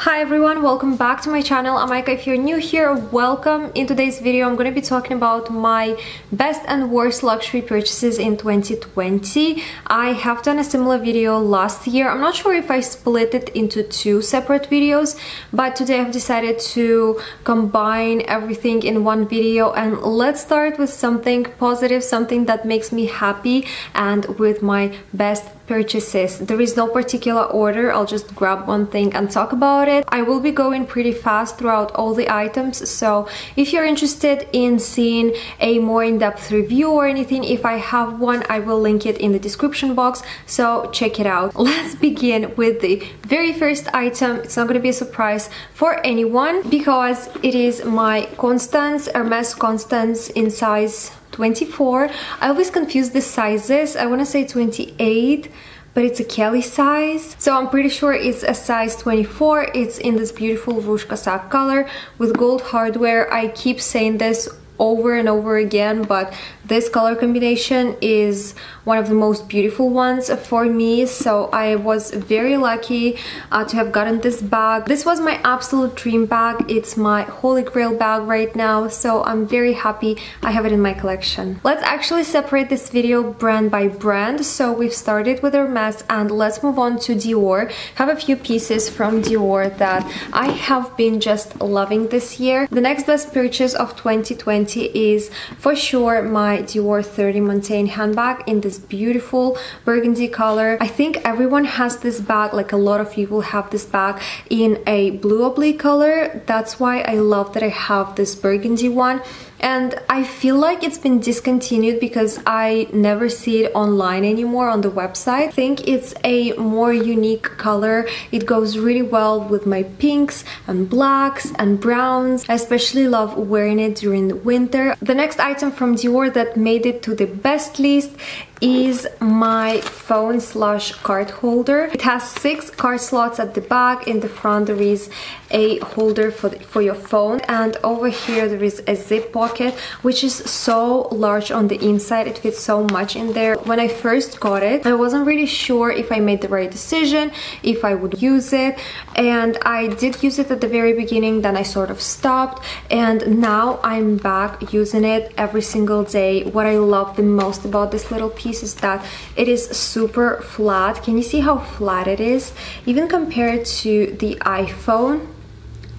Hi everyone, welcome back to my channel. I'm Aika. If you're new here, welcome. In today's video, I'm going to be talking about my best and worst luxury purchases in 2020. I have done a similar video last year. I'm not sure if I split it into two separate videos, but today I've decided to combine everything in one video and let's start with something positive, something that makes me happy and with my best purchases. There is no particular order, I'll just grab one thing and talk about it. I will be going pretty fast throughout all the items, so if you're interested in seeing a more in-depth review or anything, if I have one, I will link it in the description box, so check it out. Let's begin with the very first item. It's not gonna be a surprise for anyone because it is my Constance, Hermes Constance in size 24. I always confuse the sizes. I want to say 28 but it's a Kelly size. So I'm pretty sure it's a size 24. It's in this beautiful Rouge Casaque color with gold hardware. I keep saying this over and over again but this color combination is one of the most beautiful ones for me so I was very lucky uh, to have gotten this bag. This was my absolute dream bag. It's my holy grail bag right now so I'm very happy I have it in my collection. Let's actually separate this video brand by brand. So we've started with Hermes and let's move on to Dior. Have a few pieces from Dior that I have been just loving this year. The next best purchase of 2020 is for sure my Dior 30 Montaigne handbag in this beautiful burgundy color. I think everyone has this bag, like a lot of people have this bag in a blue oblique color. That's why I love that I have this burgundy one and I feel like it's been discontinued because I never see it online anymore on the website. I think it's a more unique color. It goes really well with my pinks and blacks and browns. I especially love wearing it during the winter. The next item from Dior that made it to the best list is my phone slash card holder. It has six card slots at the back. In the front there is a holder for, the, for your phone and over here there is a zip pocket which is so large on the inside. It fits so much in there. When I first got it I wasn't really sure if I made the right decision, if I would use it and I did use it at the very beginning then I sort of stopped and now I'm back using it every single day. What I love the most about this little piece piece is that it is super flat. Can you see how flat it is? Even compared to the iPhone,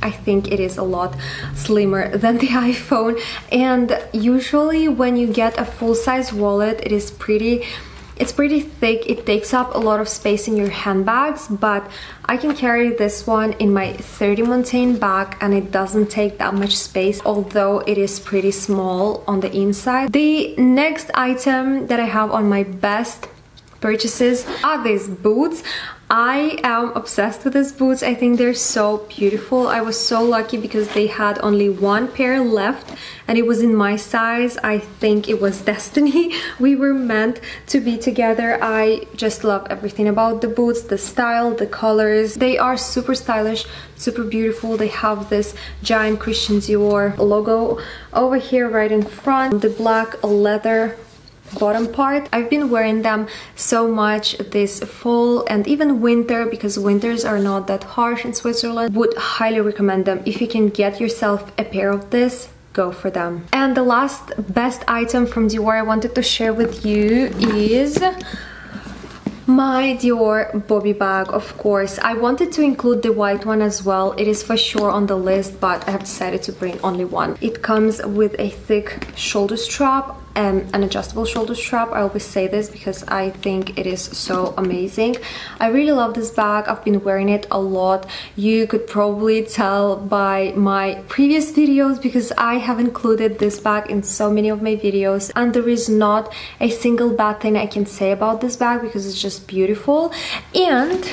I think it is a lot slimmer than the iPhone and usually when you get a full-size wallet it is pretty it's pretty thick, it takes up a lot of space in your handbags, but I can carry this one in my 30 Montaigne bag and it doesn't take that much space, although it is pretty small on the inside. The next item that I have on my best purchases are these boots. I am obsessed with these boots. I think they're so beautiful. I was so lucky because they had only one pair left and it was in my size. I think it was destiny. We were meant to be together. I just love everything about the boots, the style, the colors. They are super stylish, super beautiful. They have this giant Christian Dior logo over here right in front. The black leather bottom part. I've been wearing them so much this fall and even winter because winters are not that harsh in Switzerland. Would highly recommend them. If you can get yourself a pair of this, go for them. And the last best item from Dior I wanted to share with you is my Dior Bobby bag, of course. I wanted to include the white one as well. It is for sure on the list, but I have decided to bring only one. It comes with a thick shoulder strap um, an adjustable shoulder strap. I always say this because I think it is so amazing. I really love this bag. I've been wearing it a lot. You could probably tell by my previous videos because I have included this bag in so many of my videos and there is not a single bad thing I can say about this bag because it's just beautiful and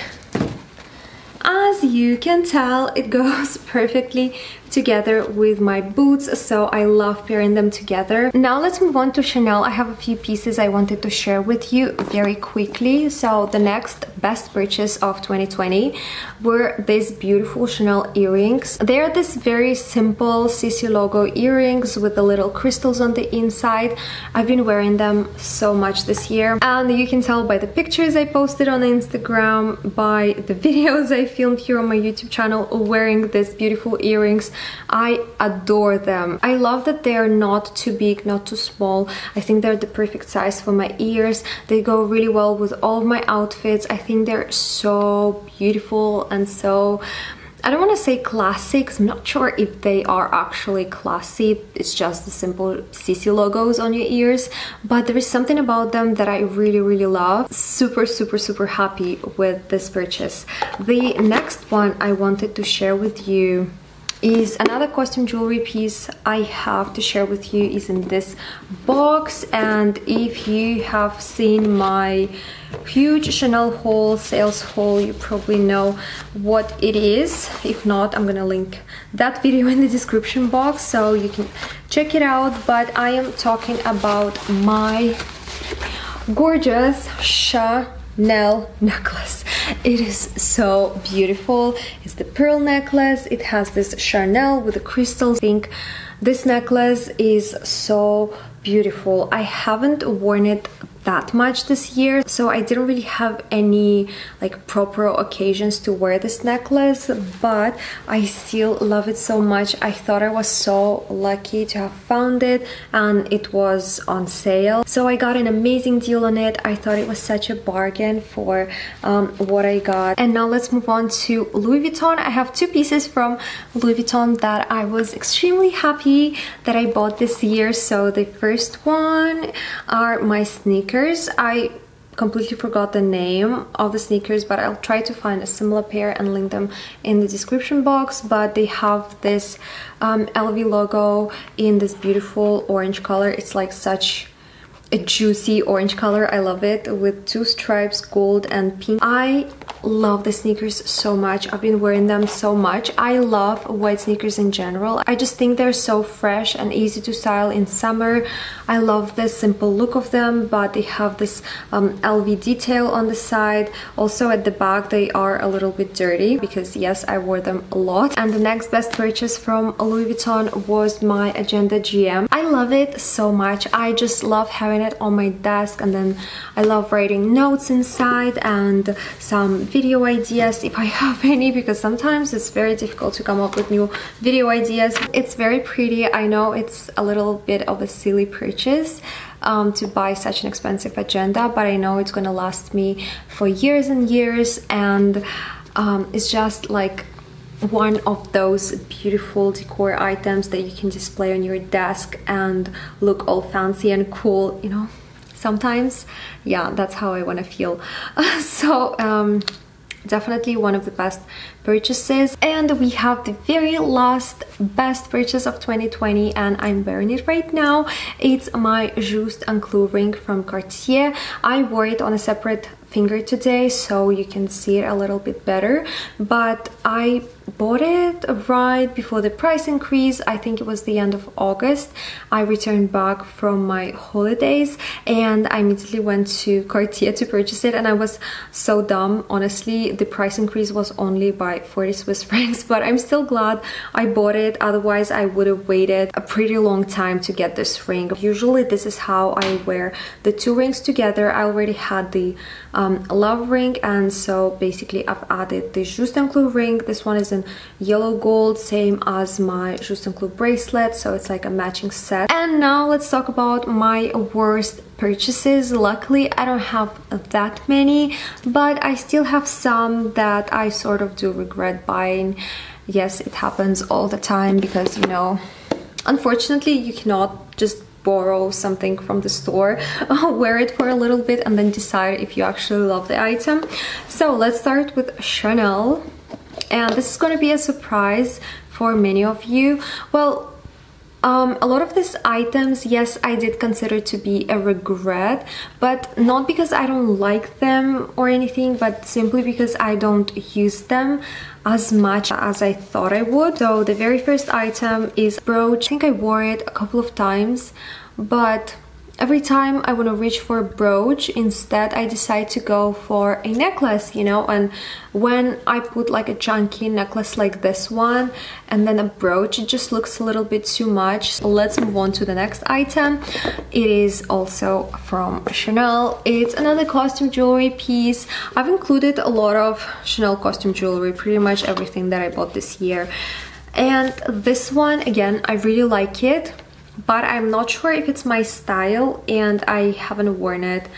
as you can tell it goes perfectly together with my boots so I love pairing them together. Now let's move on to Chanel. I have a few pieces I wanted to share with you very quickly. So the next best purchase of 2020 were these beautiful Chanel earrings. They're this very simple CC logo earrings with the little crystals on the inside. I've been wearing them so much this year and you can tell by the pictures I posted on Instagram, by the videos I filmed here on my YouTube channel wearing these beautiful earrings. I adore them. I love that they are not too big, not too small. I think they're the perfect size for my ears. They go really well with all my outfits. I think they're so beautiful and so I don't want to say classics. I'm not sure if they are actually classy. It's just the simple CC logos on your ears. But there is something about them that I really, really love. Super, super, super happy with this purchase. The next one I wanted to share with you is another costume jewelry piece I have to share with you is in this box and if you have seen my huge Chanel haul, sales haul, you probably know what it is. If not, I'm gonna link that video in the description box so you can check it out. But I am talking about my gorgeous Chanel necklace. It is so beautiful. It's the pearl necklace. It has this Chanel with the crystals pink. This necklace is so beautiful. I haven't worn it that much this year so I didn't really have any like proper occasions to wear this necklace but I still love it so much. I thought I was so lucky to have found it and it was on sale. So I got an amazing deal on it. I thought it was such a bargain for um, what I got. And now let's move on to Louis Vuitton. I have two pieces from Louis Vuitton that I was extremely happy that I bought this year. So the first one are my sneakers sneakers. I completely forgot the name of the sneakers but I'll try to find a similar pair and link them in the description box. But they have this um, LV logo in this beautiful orange color. It's like such a juicy orange color. I love it with two stripes gold and pink. I love the sneakers so much. I've been wearing them so much. I love white sneakers in general. I just think they're so fresh and easy to style in summer. I love the simple look of them, but they have this um, LV detail on the side. Also at the back, they are a little bit dirty because yes, I wore them a lot. And the next best purchase from Louis Vuitton was my Agenda GM. I love it so much. I just love having it on my desk and then I love writing notes inside and some video ideas if I have any because sometimes it's very difficult to come up with new video ideas. It's very pretty. I know it's a little bit of a silly purchase um, to buy such an expensive agenda but I know it's gonna last me for years and years and um, it's just like one of those beautiful decor items that you can display on your desk and look all fancy and cool you know sometimes yeah that's how I want to feel so um, definitely one of the best purchases. And we have the very last best purchase of 2020 and I'm wearing it right now. It's my Juste un Clou ring from Cartier. I wore it on a separate finger today so you can see it a little bit better but I bought it right before the price increase. I think it was the end of August. I returned back from my holidays and I immediately went to Cartier to purchase it. And I was so dumb. Honestly the price increase was only by 40 Swiss francs but I'm still glad I bought it. Otherwise I would have waited a pretty long time to get this ring. Usually this is how I wear the two rings together. I already had the um, love ring. And so basically I've added the Juste Clou ring. This one is in yellow gold same as my Juste un Clou bracelet so it's like a matching set and now let's talk about my worst purchases luckily I don't have that many but I still have some that I sort of do regret buying yes it happens all the time because you know unfortunately you cannot just borrow something from the store, wear it for a little bit and then decide if you actually love the item. So let's start with Chanel. And this is going to be a surprise for many of you. Well, um, a lot of these items, yes, I did consider to be a regret, but not because I don't like them or anything, but simply because I don't use them as much as I thought I would. So the very first item is brooch. I think I wore it a couple of times, but every time I want to reach for a brooch instead I decide to go for a necklace you know and when I put like a chunky necklace like this one and then a brooch it just looks a little bit too much. So let's move on to the next item. It is also from Chanel. It's another costume jewelry piece. I've included a lot of Chanel costume jewelry pretty much everything that I bought this year. And this one again I really like it but I'm not sure if it's my style and I haven't worn it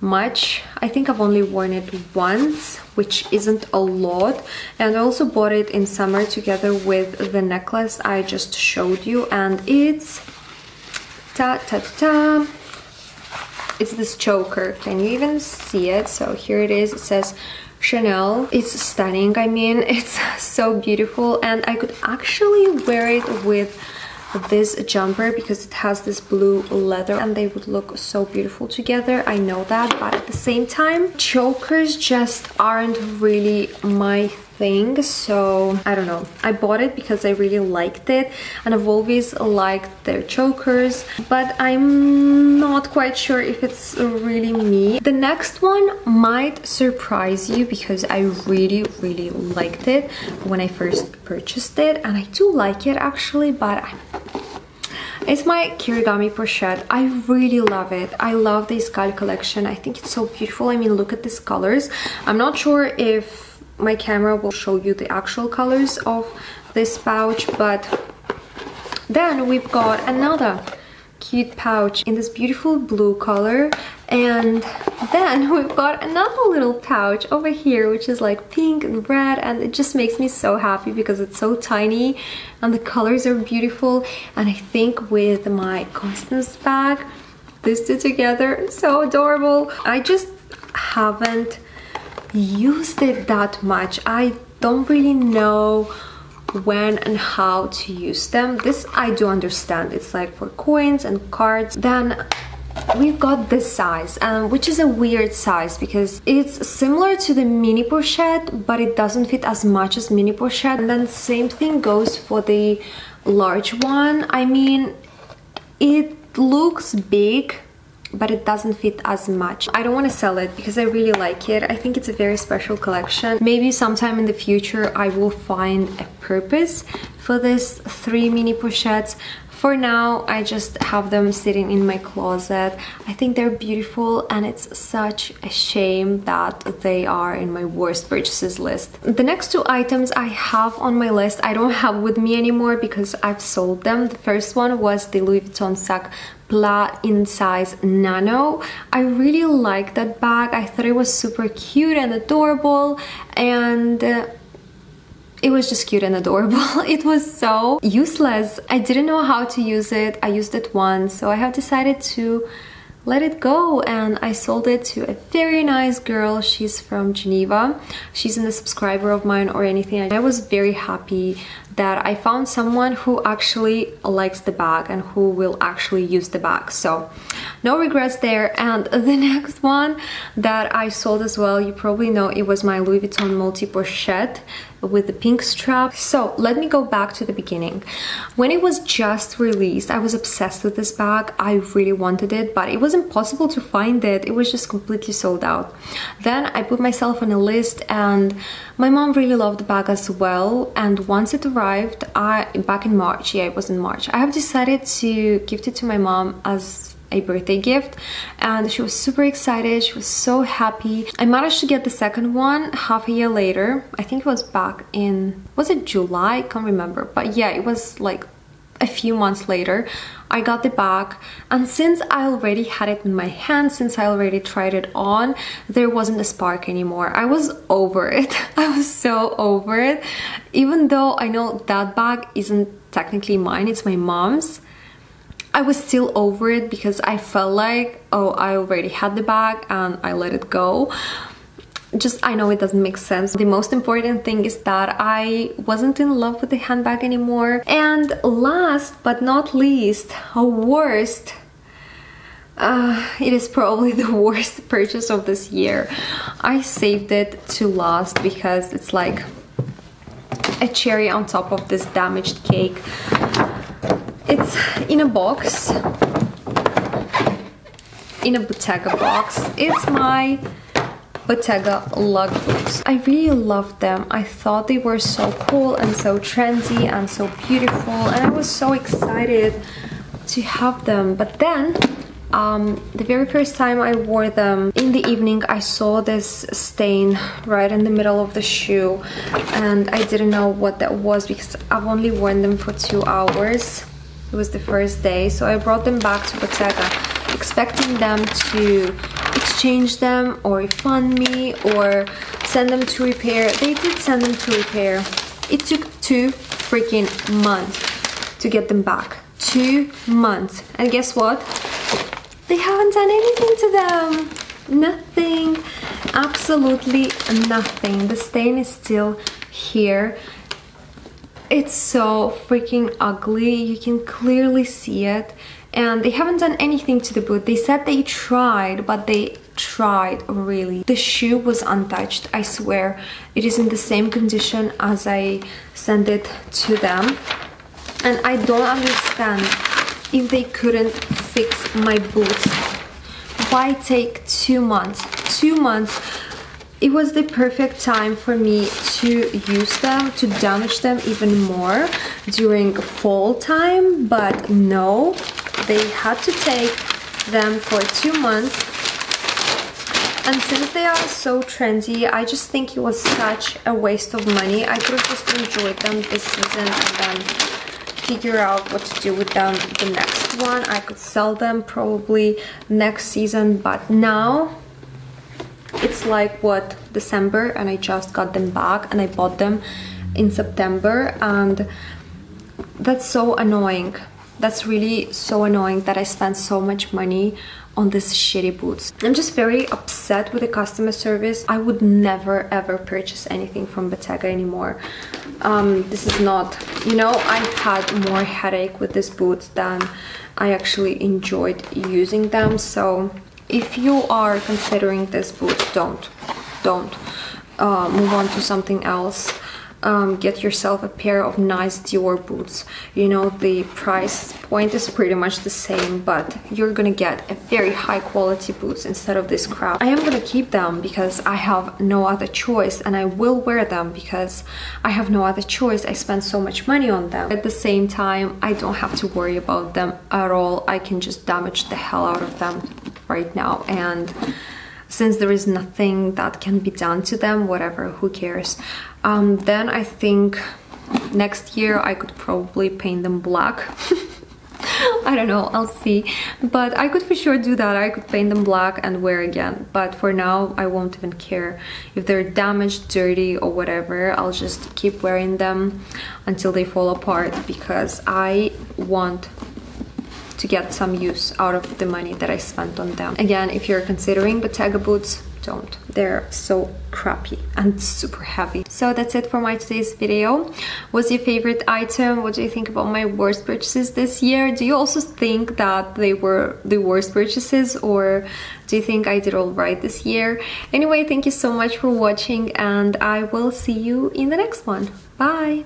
much. I think I've only worn it once, which isn't a lot. And I also bought it in summer together with the necklace I just showed you. And it's... Ta ta ta. It's this choker. Can you even see it? So here it is. It says Chanel. It's stunning. I mean, it's so beautiful. And I could actually wear it with this jumper because it has this blue leather and they would look so beautiful together. I know that but at the same time chokers just aren't really my thing. So I don't know. I bought it because I really liked it and I've always liked their chokers but I'm not quite sure if it's really me. The next one might surprise you because I really really liked it when I first purchased it and I do like it actually but I it's my Kirigami pochette. I really love it. I love the Sky collection. I think it's so beautiful. I mean, look at these colors. I'm not sure if my camera will show you the actual colors of this pouch but then we've got another cute pouch in this beautiful blue color and then we've got another little pouch over here which is like pink and red and it just makes me so happy because it's so tiny and the colors are beautiful and I think with my Constance bag these two together so adorable I just haven't used it that much. I don't really know when and how to use them. This I do understand. It's like for coins and cards. Then we've got this size um, which is a weird size because it's similar to the mini pochette but it doesn't fit as much as mini pochette and then same thing goes for the large one I mean it looks big but it doesn't fit as much. I don't want to sell it because I really like it. I think it's a very special collection. Maybe sometime in the future I will find a purpose for this three mini pochettes for now, I just have them sitting in my closet. I think they're beautiful and it's such a shame that they are in my worst purchases list. The next two items I have on my list, I don't have with me anymore because I've sold them. The first one was the Louis Vuitton sac Plat in size nano. I really like that bag. I thought it was super cute and adorable and uh, it was just cute and adorable. it was so useless. I didn't know how to use it. I used it once, so I have decided to let it go and I sold it to a very nice girl. She's from Geneva. She's not a subscriber of mine or anything. I was very happy that I found someone who actually likes the bag and who will actually use the bag. So no regrets there. And the next one that I sold as well, you probably know it was my Louis Vuitton multi pochette with the pink strap. So let me go back to the beginning. When it was just released, I was obsessed with this bag. I really wanted it, but it was impossible to find it. It was just completely sold out. Then I put myself on a list and my mom really loved the bag as well. And once it arrived, I back in March, yeah, it was in March, I have decided to gift it to my mom as a birthday gift and she was super excited. She was so happy. I managed to get the second one half a year later. I think it was back in was it july? I can't remember. But yeah it was like a few months later I got the bag and since I already had it in my hand since I already tried it on there wasn't a spark anymore. I was over it. I was so over it. Even though I know that bag isn't technically mine it's my mom's I was still over it because I felt like, oh, I already had the bag and I let it go. Just, I know it doesn't make sense. The most important thing is that I wasn't in love with the handbag anymore. And last but not least, a worst uh, it is probably the worst purchase of this year. I saved it to last because it's like a cherry on top of this damaged cake. It's in a box in a Bottega box. It's my Bottega lug boots. I really loved them. I thought they were so cool and so trendy and so beautiful and I was so excited to have them. But then um, the very first time I wore them in the evening I saw this stain right in the middle of the shoe and I didn't know what that was because I've only worn them for two hours it was the first day so I brought them back to Bottega expecting them to exchange them or refund me or send them to repair they did send them to repair it took two freaking months to get them back two months and guess what they haven't done anything to them. Nothing. Absolutely nothing. The stain is still here. It's so freaking ugly. You can clearly see it. And they haven't done anything to the boot. They said they tried, but they tried really. The shoe was untouched, I swear. It is in the same condition as I sent it to them. And I don't understand if they couldn't fix my boots why take two months two months it was the perfect time for me to use them to damage them even more during fall time but no they had to take them for two months and since they are so trendy I just think it was such a waste of money I could have just enjoyed them this season and then figure out what to do with them the next one. I could sell them probably next season, but now it's like what December and I just got them back and I bought them in September and that's so annoying. That's really so annoying that I spent so much money on these shitty boots. I'm just very upset with the customer service. I would never ever purchase anything from Bottega anymore. Um, this is not, you know, I've had more headache with these boots than I actually enjoyed using them. So if you are considering this boot, don't, don't. Uh, move on to something else um, get yourself a pair of nice Dior boots. You know, the price point is pretty much the same, but you're gonna get a very high quality boots instead of this crap. I am gonna keep them because I have no other choice and I will wear them because I have no other choice. I spend so much money on them. At the same time, I don't have to worry about them at all. I can just damage the hell out of them right now and since there is nothing that can be done to them whatever who cares um, then I think next year I could probably paint them black I don't know, I'll see. But I could for sure do that. I could paint them black and wear again. But for now, I won't even care. If they're damaged, dirty or whatever, I'll just keep wearing them until they fall apart because I want to get some use out of the money that I spent on them. Again, if you're considering Bottega boots, don't. They're so crappy and super heavy. So that's it for my today's video. What's your favorite item? What do you think about my worst purchases this year? Do you also think that they were the worst purchases or do you think I did all right this year? Anyway, thank you so much for watching and I will see you in the next one. Bye!